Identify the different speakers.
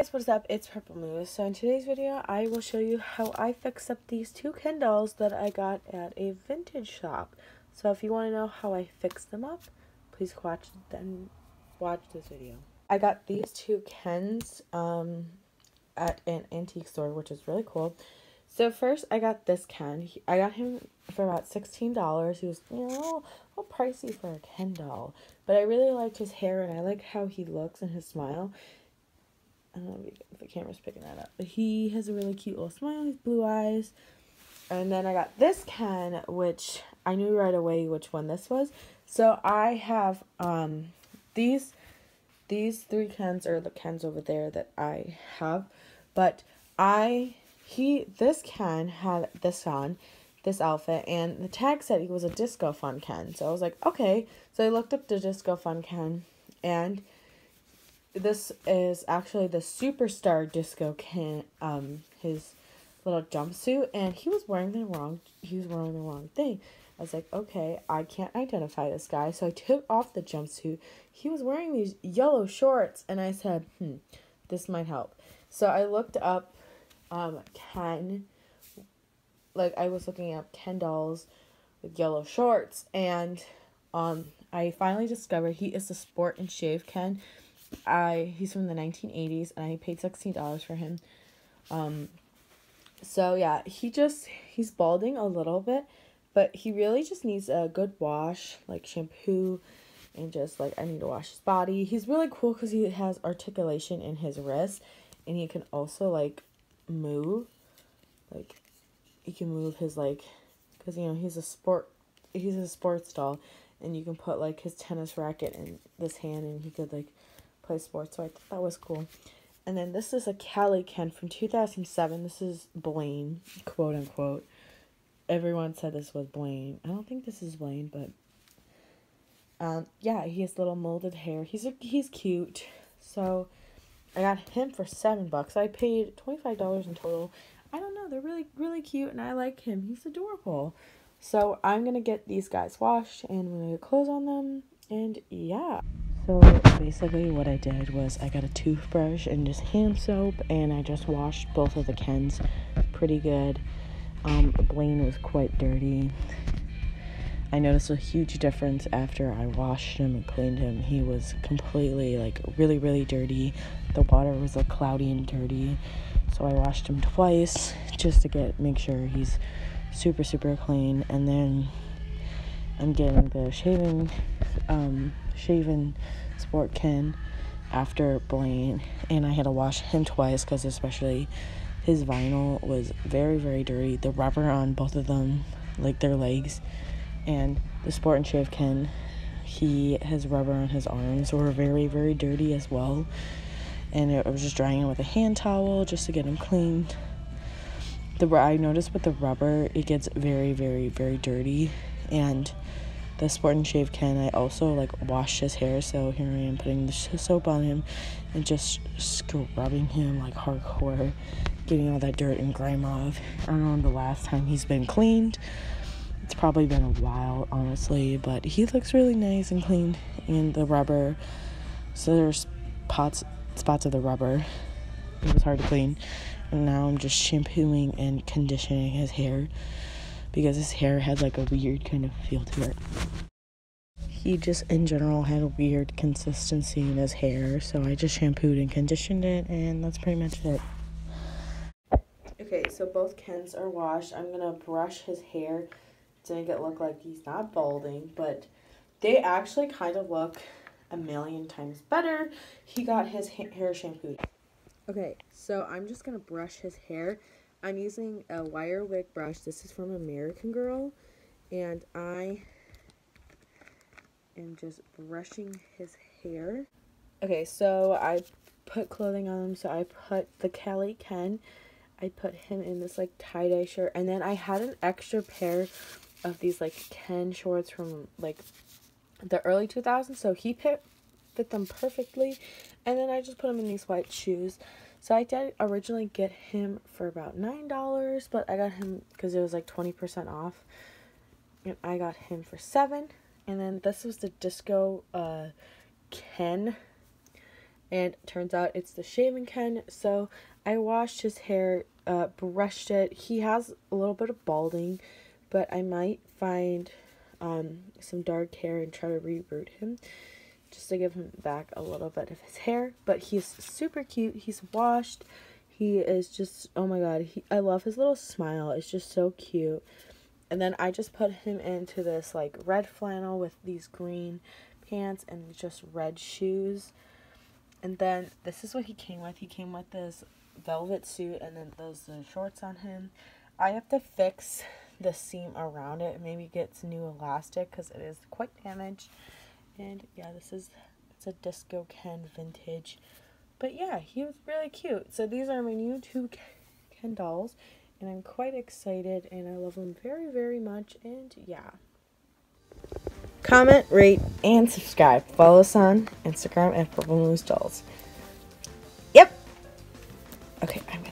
Speaker 1: guys, what is up? It's Purple Moose. So in today's video, I will show you how I fix up these two Ken dolls that I got at a vintage shop. So if you want to know how I fixed them up, please watch then watch this video. I got these two Kens um, at an antique store, which is really cool. So first, I got this Ken. I got him for about $16. He was, you know, a little, a little pricey for a Ken doll. But I really liked his hair, and I like how he looks and his smile. I don't know if the camera's picking that up. But he has a really cute little smile. He's blue eyes. And then I got this Ken, which I knew right away which one this was. So I have um these these three Kens are the Kens over there that I have. But I he this Ken had this on, this outfit, and the tag said he was a disco fun Ken. So I was like, okay. So I looked up the disco fun Ken and this is actually the superstar disco Ken um his little jumpsuit and he was wearing the wrong he was wearing the wrong thing. I was like okay i can't identify this guy. So i took off the jumpsuit. He was wearing these yellow shorts and i said hmm this might help. So i looked up um ken like i was looking up ken dolls with yellow shorts and um i finally discovered he is the sport and shave ken I he's from the 1980s and I paid $16 for him. Um so yeah, he just he's balding a little bit, but he really just needs a good wash, like shampoo and just like I need to wash his body. He's really cool cuz he has articulation in his wrist and he can also like move like he can move his like cuz you know, he's a sport he's a sports doll and you can put like his tennis racket in this hand and he could like play sports, so I thought that was cool. And then this is a Cali Ken from 2007. This is Blaine, quote unquote. Everyone said this was Blaine. I don't think this is Blaine, but um, yeah, he has little molded hair. He's a, he's cute. So I got him for seven bucks. I paid twenty five dollars in total. I don't know. They're really really cute, and I like him. He's adorable. So I'm gonna get these guys washed, and I'm gonna get clothes on them, and yeah. So basically what I did was I got a toothbrush and just hand soap and I just washed both of the Kens pretty good. Um, Blaine was quite dirty. I noticed a huge difference after I washed him and cleaned him. He was completely like really really dirty. The water was like cloudy and dirty. So I washed him twice just to get make sure he's super super clean and then I'm getting the shaving um shaven sport Ken after Blaine, and I had to wash him twice because especially his vinyl was very very dirty. The rubber on both of them, like their legs, and the sport and shave Ken, he has rubber on his arms were very very dirty as well. And I was just drying him with a hand towel just to get him clean. The I noticed with the rubber, it gets very very very dirty, and the Sport and Shave Ken, I also like washed his hair. So here I am putting the soap on him and just scrubbing him like hardcore, getting all that dirt and grime off. I don't know the last time he's been cleaned. It's probably been a while, honestly, but he looks really nice and clean. And the rubber, so there's spots spots of the rubber. It was hard to clean. And now I'm just shampooing and conditioning his hair because his hair had like a weird kind of feel to it. He just in general had a weird consistency in his hair, so I just shampooed and conditioned it, and that's pretty much it. Okay, so both Kens are washed. I'm gonna brush his hair to make it look like he's not balding, but they actually kind of look a million times better. He got his ha- hair shampooed. Okay, so I'm just gonna brush his hair I'm using a wire wig brush. This is from American Girl. And I am just brushing his hair. Okay, so I put clothing on him. So I put the Cali Ken. I put him in this like tie-dye shirt. And then I had an extra pair of these like Ken shorts from like the early 2000s. So he fit, fit them perfectly. And then I just put him in these white shoes. So I did originally get him for about $9, but I got him because it was like 20% off. And I got him for 7 And then this was the Disco uh, Ken. and turns out it's the shaven Ken. So I washed his hair, uh, brushed it. He has a little bit of balding, but I might find um, some dark hair and try to reroot him just to give him back a little bit of his hair. But he's super cute. He's washed. He is just, oh my god, he, I love his little smile. It's just so cute. And then I just put him into this like red flannel with these green pants and just red shoes. And then this is what he came with. He came with this velvet suit and then those uh, shorts on him. I have to fix the seam around it. Maybe get some new elastic because it is quite damaged. And yeah, this is it's a Disco Ken vintage. But yeah, he was really cute. So these are my new two Ken dolls. And I'm quite excited and I love them very, very much. And yeah. Comment, rate, and subscribe. Follow us on Instagram at Purple Moose Dolls. Yep. Okay, I'm.